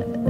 uh,